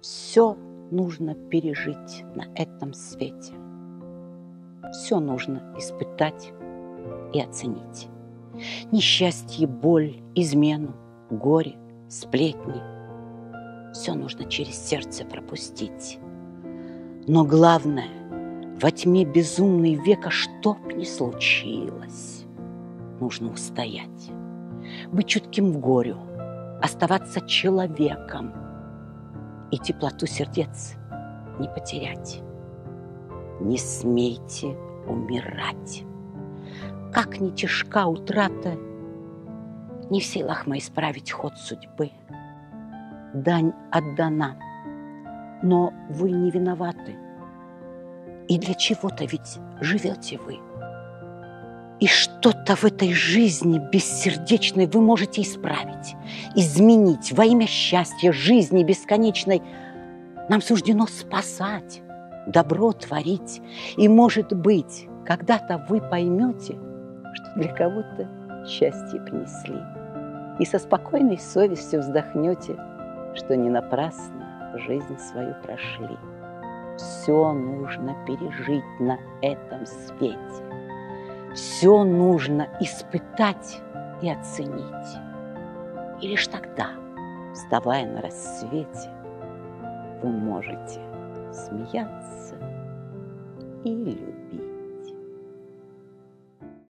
Все нужно пережить на этом свете. Все нужно испытать и оценить. Несчастье, боль, измену, горе, сплетни. Все нужно через сердце пропустить. Но главное, во тьме безумной века, чтоб ни случилось, нужно устоять, быть чутким в горю, оставаться человеком и теплоту сердец не потерять. Не смейте умирать. Как ни тяжка утрата, не в силах мы исправить ход судьбы. Дань отдана, но вы не виноваты. И для чего-то ведь живете вы. И что-то в этой жизни бессердечной вы можете исправить, изменить во имя счастья, жизни бесконечной. Нам суждено спасать, добро творить. И, может быть, когда-то вы поймете, что для кого-то счастье принесли. И со спокойной совестью вздохнете, что не напрасно жизнь свою прошли. Все нужно пережить на этом свете. Все нужно испытать и оценить. И лишь тогда, вставая на рассвете, вы можете смеяться и любить.